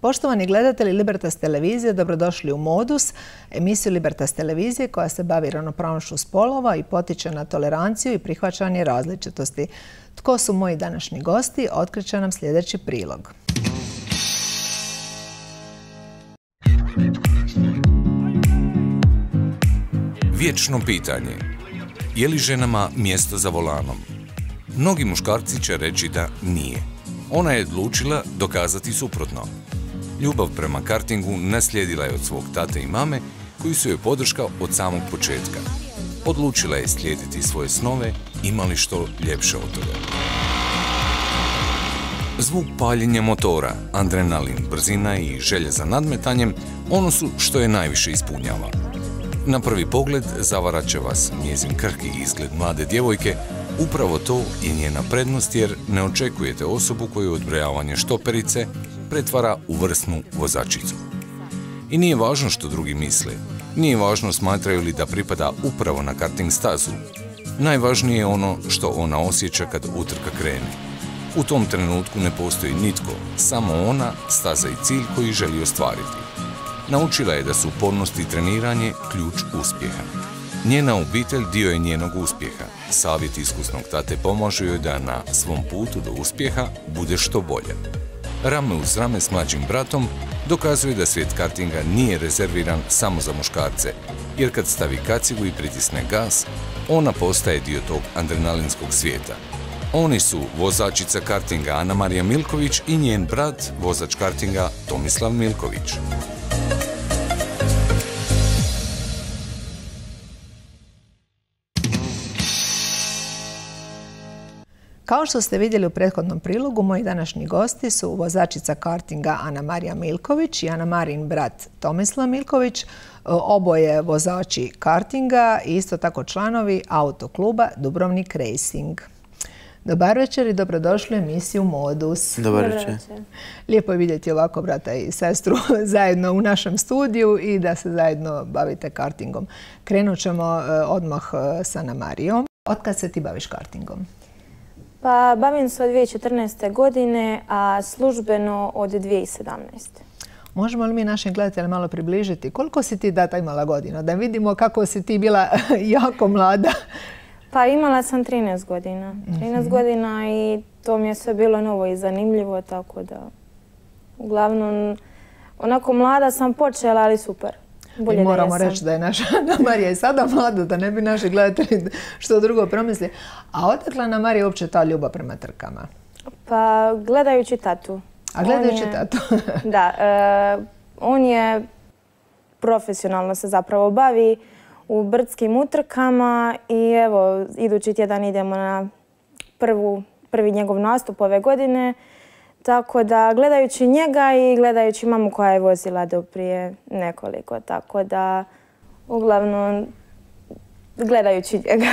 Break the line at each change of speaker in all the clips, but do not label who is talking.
Poštovani gledatelji Libertas televizije, dobrodošli u Modus, emisiju Libertas televizije koja se bavi ravnopravnošću spolova i potiče na toleranciju i prihvaćanje različitosti. Tko su moji današnji gosti, otkriće nam sljedeći prilog.
Vječno pitanje. Je li ženama mjesto za volanom? Mnogi muškarci će reći da nije. Ona je odlučila dokazati suprotno. Ljubav prema kartingu naslijedila je od svog tate i mame, koji su joj podrška od samog početka. Odlučila je slijediti svoje snove, imali što ljepše od toga. Zvuk paljenja motora, adrenalin, brzina i želje za nadmetanjem ono su što je najviše ispunjava. Na prvi pogled zavarat će vas njezin krhki izgled mlade djevojke, upravo to je njena prednost jer ne očekujete osobu koju odbrojavanje štoperice pretvara u vrsnu vozačicu. I nije važno što drugi misle, nije važno smatraju li da pripada upravo na karting stazu. Najvažnije je ono što ona osjeća kad utrka krene. U tom trenutku ne postoji nitko, samo ona, staza i cilj koji želi ostvariti. Naučila je da su upornost i treniranje ključ uspjeha. Njena obitelj dio je njenog uspjeha. Savjet iskusnog tate pomaže joj da na svom putu do uspjeha bude što bolje. Rame uz rame s mlađim bratom dokazuje da svijet kartinga nije rezerviran samo za muškarce, jer kad stavi kacigu i pritisne gas, ona postaje dio tog adrenalinskog svijeta. Oni su vozačica kartinga Ana Marija Milković i njen brat, vozač kartinga Tomislav Milković.
Kao što ste vidjeli u prethodnom prilogu, moji današnji gosti su vozačica kartinga Ana Marija Milković i Ana Marin brat Tomislav Milković, oboje vozači kartinga i isto tako članovi autokluba Dubrovnik Racing. Dobar večer i dobrodošli u emisiju Modus.
Dobar večer.
Lijepo je vidjeti ovako brata i sestru zajedno u našem studiju i da se zajedno bavite kartingom. Krenut ćemo e, odmah e, sa Ana Marijom. Otkad se ti baviš kartingom?
Pa bavim se od 2014. godine, a službeno od 2017.
Možemo li mi našim gledateljima malo približiti? Koliko si ti data imala godina? Da vidimo kako si ti bila jako mlada.
Pa imala sam 13 godina. 13 mhm. godina i to mi je sve bilo novo i zanimljivo, tako da uglavnom onako mlada sam počela, ali super.
I moramo reći da je naša Ana Marija i sada mlada, da ne bi naši gledatelji što drugo promisli. A odakle Ana Marija uopće ta ljubav prema trkama?
Pa gledajući tatu.
A gledajući tatu?
da, e, on je profesionalno se zapravo bavi u brdskim utrkama i evo, idući tjedan idemo na prvi njegov nastup ove godine. Tako da gledajući njega i gledajući mamu koja je vozila do prije nekoliko. Tako da uglavnom gledajući njega.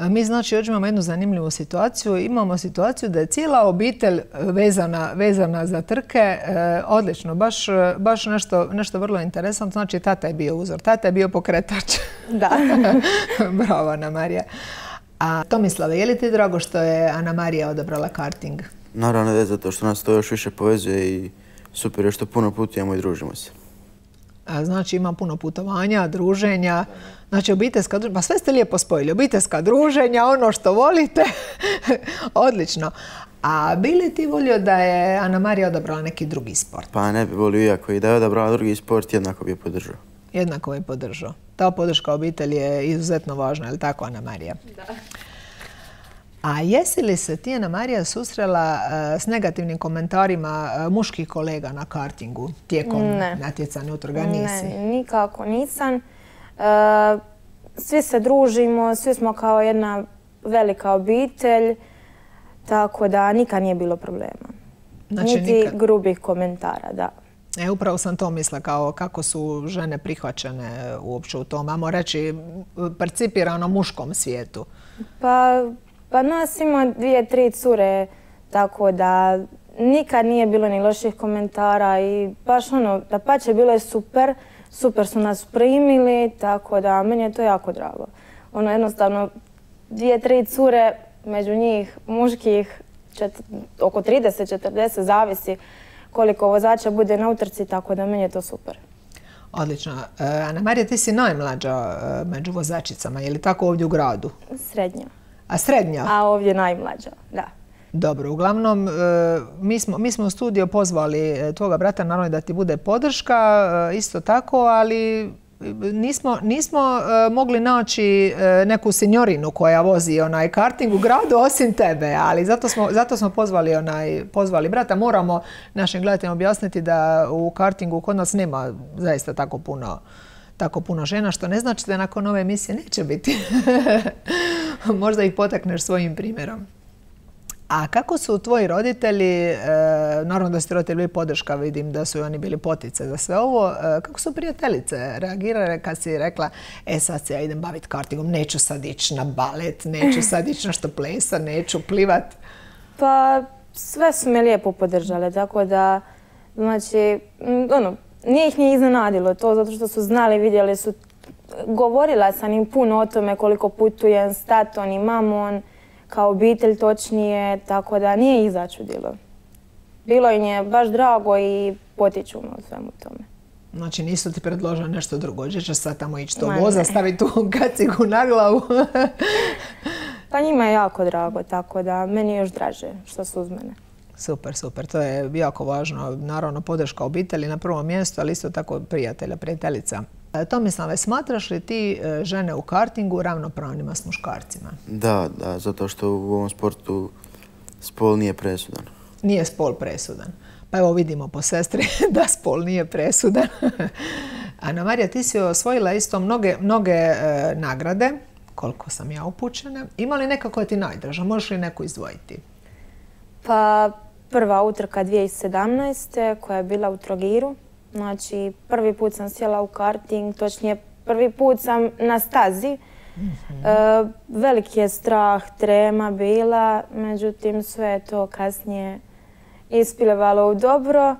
Mi znači još imamo jednu zanimljivu situaciju. Imamo situaciju da je cijela obitelj vezana, vezana za trke. E, odlično, baš, baš nešto, nešto vrlo interesantno. Znači tata je bio uzor, tata je bio pokretač.
Da.
Bravo Ana Marija. A Tomislave, je li ti drago što je Ana Marija odabrala karting?
Naravno da je zato što nas to još više povezuje i super je što puno putujemo i družimo se.
znači ima puno putovanja, druženja, znači obiteljska druženja, pa sve ste lijepo spojili, obiteljska druženja, ono što volite, odlično. A bi li ti volio da je Ana Marija odabrala neki drugi sport?
Pa ne bi volio, iako i da je odabrala drugi sport, jednako bi je podržao.
Jednako bi podržao. Ta podrška obitelji je izuzetno važna, je li tako Ana Marija?
Da.
A jesi li se Tijana Marija susrela e, s negativnim komentarima e, muških kolega na kartingu tijekom natjecanja utrga? Nisi?
Ne, nikako nisam. E, svi se družimo, svi smo kao jedna velika obitelj, tako da nikad nije bilo problema. Znači, Niti grubih komentara, da.
E, upravo sam to mislila kao kako su žene prihvaćene uopće u tom, amo reći, percipirano muškom svijetu.
Pa pa nas ima dvije, tri cure, tako da nikad nije bilo ni loših komentara i baš ono, da pače bilo je super, super su nas primili, tako da meni je to jako drago. Ono jednostavno, dvije, tri cure, među njih muških, oko 30-40, zavisi koliko vozača bude na utrci, tako da meni je to super.
Odlično. E, Ana Marija, ti si najmlađa e, među vozačicama, je li tako ovdje u gradu?
Srednja.
A srednja?
A ovdje najmlađa, da.
Dobro, uglavnom, e, mi smo, mi smo u studio pozvali tvoga brata, naravno da ti bude podrška, isto tako, ali nismo, nismo e, mogli naći e, neku senjorinu koja vozi onaj karting u gradu osim tebe, ali zato smo, zato smo pozvali, onaj, pozvali brata. Moramo našim gledateljima objasniti da u kartingu kod nas nema zaista tako puno tako puno žena, što ne znači da nakon ove emisije neće biti. Možda ih potakneš svojim primjerom. A kako su tvoji roditelji, e, naravno da ste roditelji podrška, vidim da su i oni bili potice za sve ovo, e, kako su prijateljice reagirale kad si rekla, e sad se ja idem baviti kartingom, neću sad ići na balet, neću sad ići na što plesa, neću plivat?
Pa sve su me lijepo podržale, tako da, znači, ono, nije ih nije iznenadilo to, zato što su znali, vidjeli su, govorila sam im puno o tome koliko putujem s tatom i mamom, kao obitelj točnije, tako da nije ih začudilo. Bilo im je baš drago i potiču me u svemu tome.
Znači nisu ti predložili nešto drugo, ćeš sad tamo ići to voza, staviti tu kacigu na glavu?
pa njima je jako drago, tako da meni je još draže što su uz mene.
Super, super. To je jako važno. Naravno, podrška obitelji na prvom mjestu, ali isto tako prijatelja, prijateljica. E, Tomislave, smatraš li ti e, žene u kartingu ravnopravnima s muškarcima?
Da, da, zato što u ovom sportu spol nije presudan.
Nije spol presudan. Pa evo vidimo po sestri da spol nije presudan. Ana Marija, ti si osvojila isto mnoge, mnoge e, nagrade, koliko sam ja upućena. Ima li neka koja ti najdraža? Možeš li neku izdvojiti?
Pa prva utrka 2017. koja je bila u Trogiru. Znači, prvi put sam sjela u karting, točnije prvi put sam na stazi. Mhm. E, veliki je strah, trema bila, međutim sve je to kasnije ispilevalo u dobro.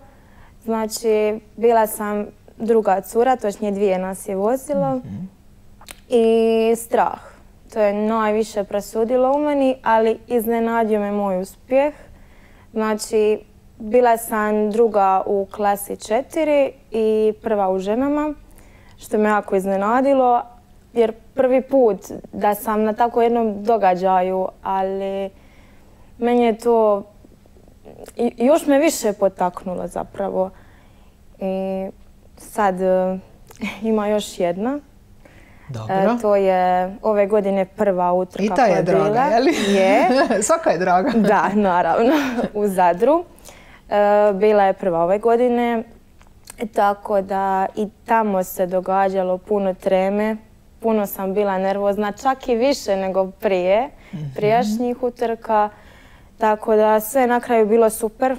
Znači, bila sam druga cura, točnije dvije nas je vozilo. Mhm. I strah. To je najviše presudilo u meni, ali iznenadio me moj uspjeh. Znači, bila sam druga u klasi četiri i prva u ženama, što me jako iznenadilo, jer prvi put da sam na tako jednom događaju, ali meni je to još me više potaknulo zapravo. I sad e, ima još jedna.
Dobro. E,
to je ove godine prva utrka
I ta je draga, je li?
Je.
Svaka je draga.
da, naravno, u Zadru. E, bila je prva ove godine, tako da i tamo se događalo puno treme. Puno sam bila nervozna, čak i više nego prije, mhm. prijašnjih utrka. Tako da sve na kraju bilo super.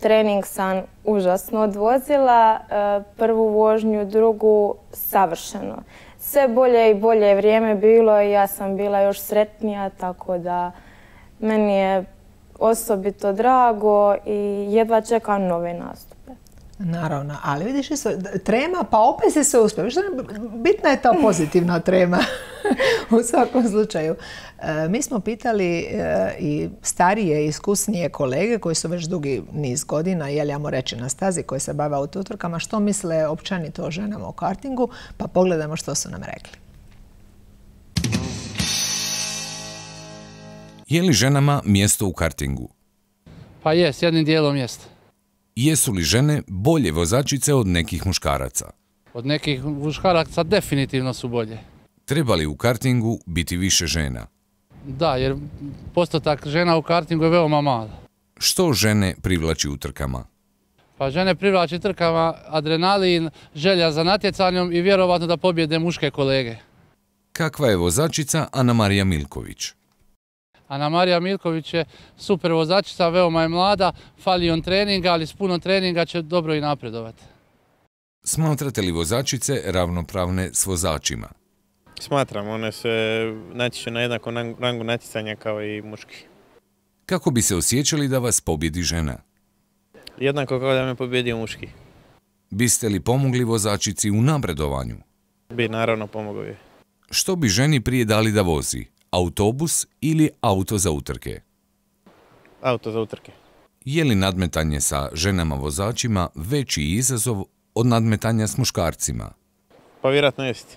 Trening sam užasno odvozila. E, prvu vožnju, drugu savršeno sve bolje i bolje vrijeme bilo i ja sam bila još sretnija, tako da meni je osobito drago i jedva čekam nove nastupe.
Naravno, ali vidiš trema, pa opet se se uspije. Bitna je ta pozitivna trema u svakom slučaju. E, mi smo pitali e, i starije, iskusnije kolege koji su već dugi niz godina, jel ja reći na stazi, koji se bave autoutrkama, što misle općenito o ženama u kartingu, pa pogledajmo što su nam rekli.
Je li ženama mjesto u kartingu?
Pa je, s jednim dijelom mjesto.
Jesu li žene bolje vozačice od nekih muškaraca?
Od nekih muškaraca definitivno su bolje.
Treba li u kartingu biti više žena?
Da, jer postotak žena u kartingu je veoma mala.
Što žene privlači u trkama?
Pa žene privlači trkama adrenalin, želja za natjecanjem i vjerovatno da pobjede muške kolege.
Kakva je vozačica Ana Marija Milković?
Ana Marija Milković je super vozačica, veoma je mlada, fali on treninga, ali s puno treninga će dobro i napredovati.
Smatrate li vozačice ravnopravne s vozačima?
Smatram, one se natječu na jednakom rangu natjecanja kao i muški.
Kako bi se osjećali da vas pobjedi žena?
Jednako kao da me pobjedio muški.
Biste li pomogli vozačici u napredovanju?
Bi, naravno pomogao je.
Što bi ženi prije dali da vozi? Autobus ili auto za utrke?
Auto za utrke.
Je li nadmetanje sa ženama vozačima veći izazov od nadmetanja s muškarcima?
Pa vjerojatno jesti.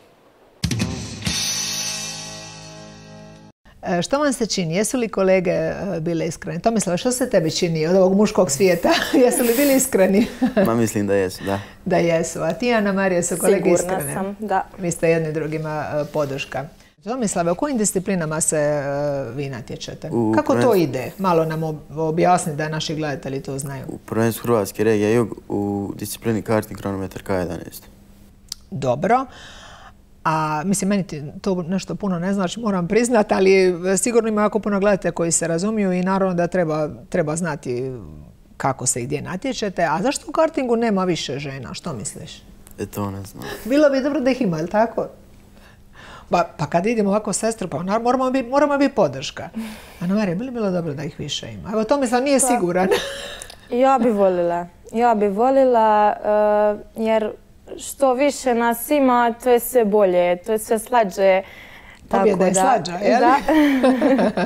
E, Što vam se čini? Jesu li kolege e, bile iskreni? Tomislava, što se tebi čini od ovog muškog svijeta? Jesu li bili iskreni?
Ma mislim da jesu, da.
da jesu. A ti, Ana Marija, su kolege
Sigurna
iskrene?
sam, da.
Vi ste jedni drugima e, podrška. Tomislave, u kojim disciplinama se e, vi natječete?
U
Kako to ide? Malo nam ob- objasni da naši gledatelji to znaju.
U prvenstvu Hrvatske regije Jug u disciplini karting kronometar K11.
Dobro. A mislim, meni to nešto puno ne znači, moram priznati, ali sigurno ima jako puno gledatelja koji se razumiju i naravno da treba, treba znati kako se i gdje natječete. A zašto u kartingu nema više žena? Što misliš?
E to ne znam.
Bilo bi dobro da ih ima, je li tako? Pa, pa kad idemo ovako sestru, pa moramo biti moramo biti podrška. Ana Marija, bi li bilo dobro da ih više ima? Evo, Tomislav nije siguran.
Ja bi volila. Ja bi volila eh, jer što više nas ima, to je sve bolje, to je sve slađe.
Pobjeda je slađa, je li?
Da.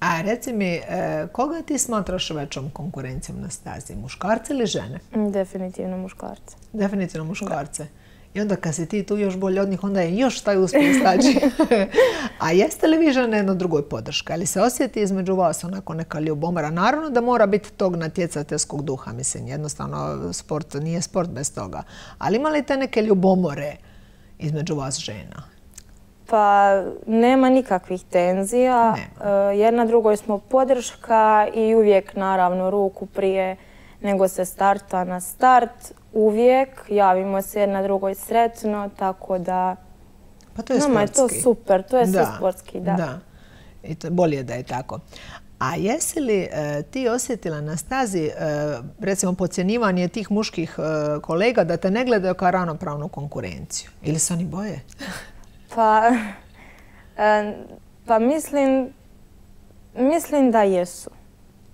A reci mi, e, koga ti smatraš većom konkurencijom na stazi? Muškarce ili žene?
Definitivno muškarce.
Definitivno muškarce. I onda kad si ti tu još bolje od njih, onda je još taj uspjeh slađi. A jeste li vi žene jedno drugoj podrška? Ali se osjeti između vas onako neka ljubomora? Naravno da mora biti tog natjecateljskog duha, mislim. Jednostavno, sport nije sport bez toga. Ali ima li te neke ljubomore između vas žena?
Pa nema nikakvih tenzija,
Nema.
eh, jer na drugoj smo podrška i uvijek naravno ruku prije nego se starta na start. Uvijek javimo se jedna drugoj sretno, tako da
Pa to je
nama je to
sportski.
super, to je sve sportski, da.
Da, i to bolje da je tako. A jesi li e, ti osjetila na stazi, e, recimo, podcjenjivanje tih muških e, kolega da te ne gledaju kao ravnopravnu konkurenciju? Ili se oni boje?
Pa, pa mislim, mislim da jesu.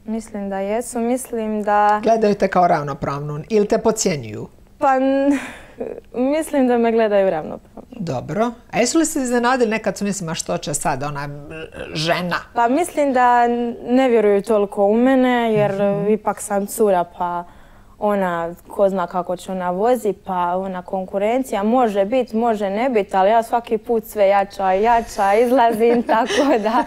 Mislim da jesu, mislim da...
Gledaju te kao ravnopravnu ili te podcjenjuju?
Pa, mislim da me gledaju ravnopravno.
Dobro. A jesu li se iznenadili nekad su mislima što će sad ona žena?
Pa mislim da ne vjeruju toliko u mene jer ipak sam cura pa ona, ko zna kako će ona vozi, pa ona konkurencija može biti, može ne biti, ali ja svaki put sve jača i jača izlazim tako da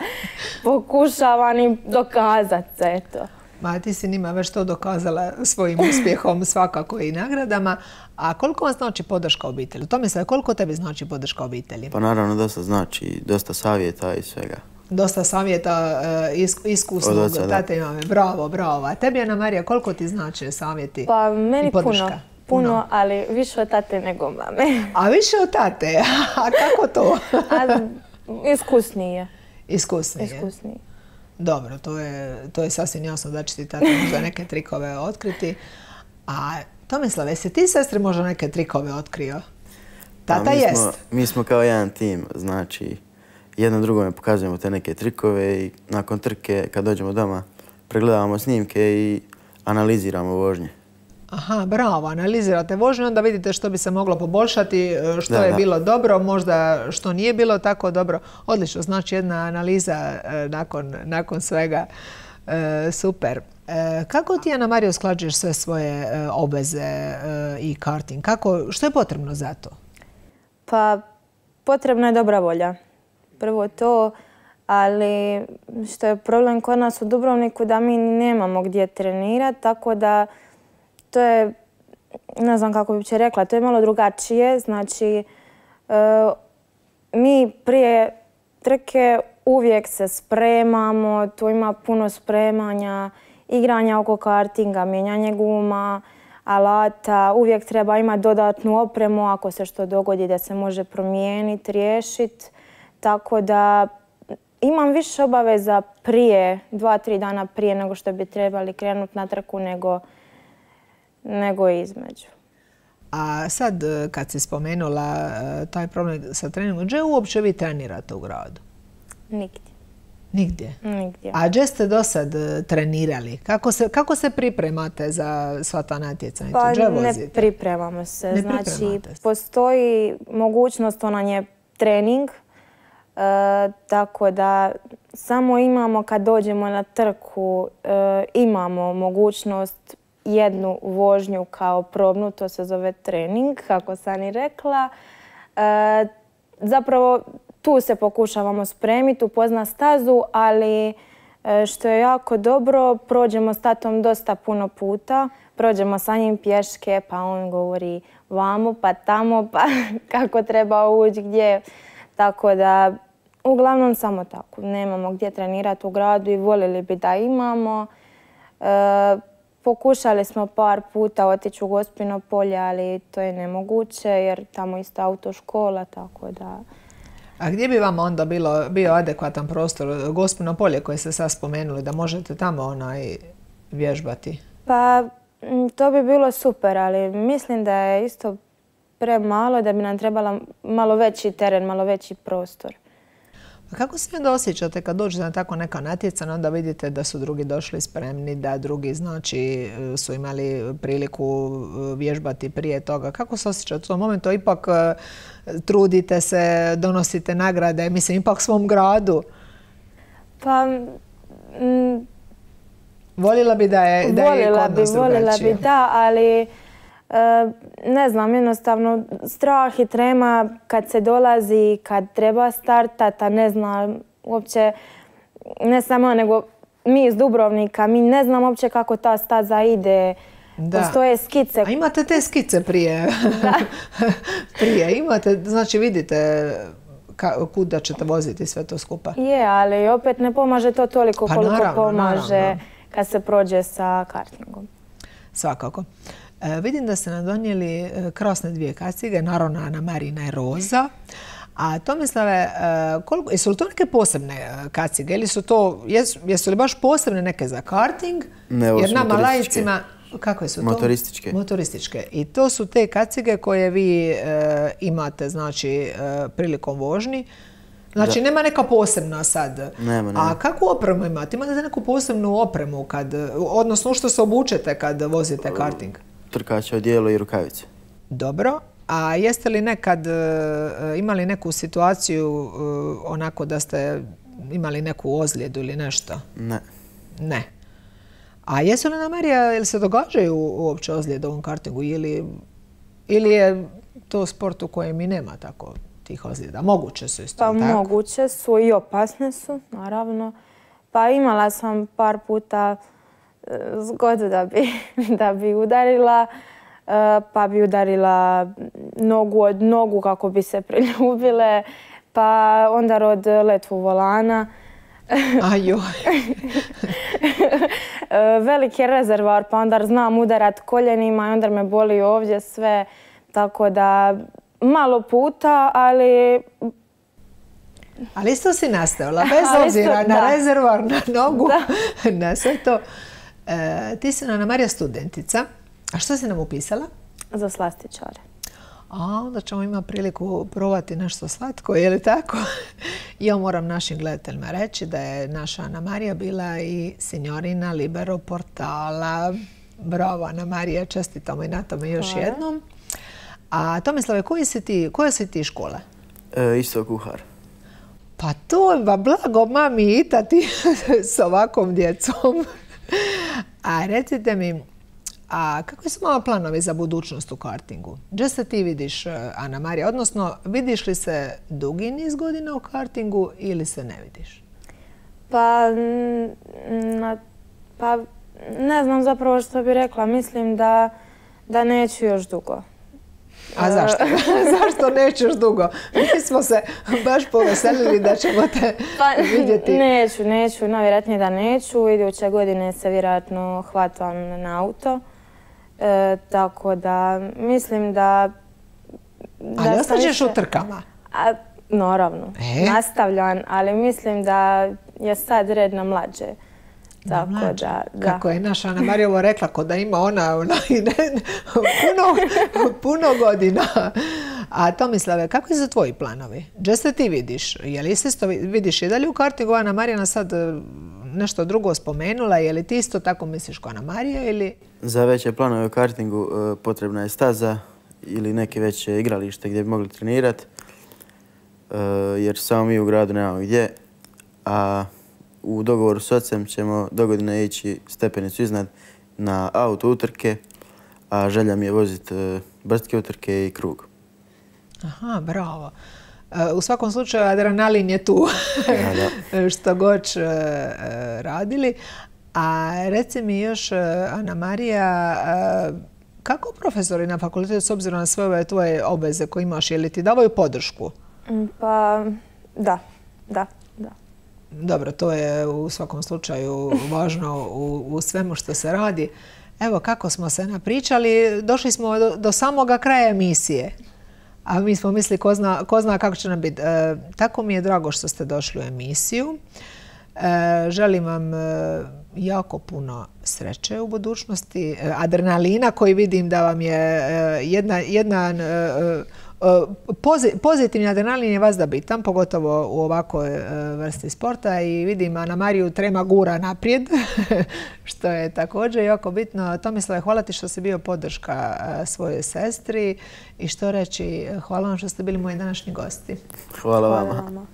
pokušavam im dokazati se, eto.
Ma ti si njima već to dokazala svojim uspjehom svakako i nagradama. A koliko vam znači podrška obitelji? Tomislav, koliko tebi znači podrška obitelji?
Pa naravno dosta znači, dosta savjeta i svega.
Dosta savjeta e, isk- iskusnog tate i mame. Bravo, bravo. A tebi, Ana Marija, koliko ti znači savjeti
Pa meni puno, puno, ali više od tate nego mame.
A više od tate. A kako to?
A iskusnije,
Iskusnije.
iskusnije.
Dobro, to je, to je sasvim jasno da će ti tata možda neke trikove otkriti. A Tomislave, jesi ti sestri možda neke trikove otkrio?
Pa
Tata
mi
jest.
Smo, mi smo kao jedan tim, znači jedno drugome pokazujemo te neke trikove i nakon trke kad dođemo doma pregledavamo snimke i analiziramo vožnje.
Aha, bravo, analizirate vožnju, onda vidite što bi se moglo poboljšati, e, što
Da,
je
da.
bilo dobro, možda što nije bilo tako dobro. Odlično, znači jedna analiza e, nakon, nakon svega. E, super. E, kako ti, Ana Marija, usklađuješ sve svoje e, obveze e, i karting? Kako, što je potrebno za to?
Pa potrebna je dobra volja. Prvo to, ali što je problem kod nas u Dubrovniku da mi nemamo gdje trenirati, tako da to je, ne znam kako bi će rekla, to je malo drugačije. Znači, e, mi prije trke uvijek se spremamo, tu ima puno spremanja, igranja oko kartinga, mijenjanje guma, alata, uvijek treba imati dodatnu opremu ako se što dogodi da se može promijeniti, riješiti. Tako da imam više obaveza prije, dva, tri dana prije nego što bi trebali krenuti na trku nego, nego između.
A sad, e, kad si spomenula e, taj problem sa treningom, gdje uopće vi trenirate u gradu?
Nigdje.
Nigdje.
Nigdje.
A gdje ste do sad e, trenirali? Kako se, kako se pripremate za sva ta natjecanja?
Pa ne pripremamo se.
Ne
znači,
pripremate se.
postoji mogućnost, to nam je trening, e, tako da samo imamo kad dođemo na trku, e, imamo mogućnost jednu vožnju kao probnu, to se zove trening, kako sam i rekla. E, zapravo tu se pokušavamo spremiti, upozna stazu, ali što je jako dobro, prođemo s tatom dosta puno puta, prođemo sa njim pješke, pa on govori vamo, pa tamo, pa kako treba ući, gdje. Tako da, uglavnom samo tako. Nemamo gdje trenirati u gradu i voljeli bi da imamo. E, pokušali smo par puta otići u Gospino polje, ali to je nemoguće jer tamo isto autoškola, tako da...
A gdje bi vam onda bilo, bio adekvatan prostor, Gospino polje koje ste sad spomenuli, da možete tamo onaj vježbati?
Pa to bi bilo super, ali mislim da je isto premalo, da bi nam trebala malo veći teren, malo veći prostor.
A kako se onda osjećate kad dođete na tako neka natjecanja, onda vidite da su drugi došli spremni, da drugi znači su imali priliku e, vježbati prije toga. Kako se osjećate u tom momentu? Ipak e, trudite se, donosite nagrade, mislim, ipak svom gradu.
Pa...
voljela bi da je, da je kod nas
bi, Voljela bi, da, ali ne znam, jednostavno strah i trema kad se dolazi, kad treba startati, a ne znam uopće, ne samo nego mi iz Dubrovnika, mi ne znam uopće kako ta staza ide. Da. Postoje skice.
A imate te skice prije? Da. prije imate, znači vidite kuda ćete voziti sve to skupa?
Je, ali opet ne pomaže to toliko pa koliko pomaže kad se prođe sa kartingom.
Svakako. E, vidim da ste nam donijeli e, krasne dvije kacige, naravno Ana Marina i Roza. A Tomislave, e, koliko, jesu li to neke posebne kacige ili su to, jesu, li baš posebne neke za karting?
Ne, Jer nama lajicima,
kakve su to?
Motorističke.
Motorističke. I to su te kacige koje vi imate, znači, prilikom vožnji. Znači, nema neka posebna sad.
Nema, nema.
A kakvu opremu imate? Imate neku posebnu opremu, kad, odnosno što se obučete kad vozite karting?
Trkača odijelo i rukavice.
Dobro. A jeste li nekad e, imali neku situaciju e, onako da ste imali neku ozljedu ili nešto?
Ne.
Ne. A jesu li na Marija, ili se događaju uopće ozljede u ovom kartingu ili, ili je to sport u kojem i nema tako tih ozljeda? Moguće su isto,
pa, Moguće su i opasne su, naravno. Pa imala sam par puta zgodu da bi, da bi udarila, e, pa bi udarila nogu od nogu kako bi se priljubile, pa onda rod letvu volana.
Ajoj.
Veliki rezervar, pa onda znam udarat koljenima i onda me boli ovdje sve. Tako da malo puta, ali...
Ali isto si nastavila, bez obzira na rezervar, na nogu, na sve to. E, ti si Ana Marija studentica. A što si nam upisala?
Za slastičare.
A onda ćemo imati priliku provati nešto slatko, je li tako? ja moram našim gledateljima reći da je naša Ana Marija bila i signorina Libero portala. Bravo Ana Marija, čestitamo i na tome još jednom. A Tomislave, koji si ti, koja si ti škola?
E, isto kuhar.
Pa to, ba blago mami itati s ovakvom djecom. A recite mi, a kakvi su malo planovi za budućnost u kartingu? Gdje se ti vidiš, e, Ana Marija? Odnosno, vidiš li se dugi niz godina u kartingu ili se ne vidiš?
Pa, pa ne znam zapravo što bi rekla. Mislim da, da neću još dugo.
A zašto? zašto nećeš dugo? Mi smo se baš poveselili da ćemo te pa, vidjeti.
Neću, neću, najvjerojatnije da neću. Iduće godine se vjerojatno hvatam na auto. E, tako da mislim da...
da ali ostaćeš u trkama?
A, naravno, e? nastavljam, ali mislim da je sad red na mlađe. Tako da,
Kako je naša Ana Marija ovo rekla, kod da ima ona, ona puno, puno godina. A Tomislave, kako je za tvoji planovi? Gdje se ti vidiš? Je li isto vidiš i dalje u kartingu? Ana Marijana sad e, nešto drugo spomenula. Je li ti isto tako misliš kao Ana Marija ili...
Za veće planove u kartingu e, potrebna je staza ili neke veće igralište gdje bi mogli trenirati. E, jer samo mi u gradu nemamo gdje. A u dogovoru s ocem ćemo dogodine ići stepenicu iznad na auto utrke, a želja mi je voziti e, brdske utrke i krug.
Aha, bravo. E, u svakom slučaju adrenalin je tu što god e, radili. A reci mi još, Ana Marija, kako profesori na fakultetu s obzirom na sve ove tvoje obveze koje imaš, je li ti davaju podršku?
Pa da, da.
Dobro, to je u svakom slučaju važno u, svemu što se radi. Evo kako smo se napričali, došli smo do, samoga kraja emisije. A mi smo mislili ko zna, ko zna kako će nam biti. E, tako mi je drago što ste došli u emisiju. E, želim vam e, jako puno sreće u budućnosti, adrenalina koji vidim da vam je jedna, jedna pozitivni adrenalin je vas da bitan, pogotovo u ovakvoj vrsti sporta i vidim Ana Mariju trema gura naprijed, što je također jako bitno. Tomislave, hvala ti što si bio podrška svojoj sestri i što reći, hvala vam što ste bili moji današnji gosti.
Hvala, vama.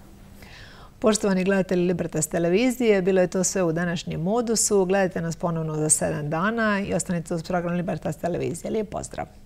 Poštovani gledatelji Libertas televizije, bilo je to sve u današnjem modusu. Gledajte nas ponovno za sedam dana i ostanite uz program Libertas televizije. Lijep pozdrav!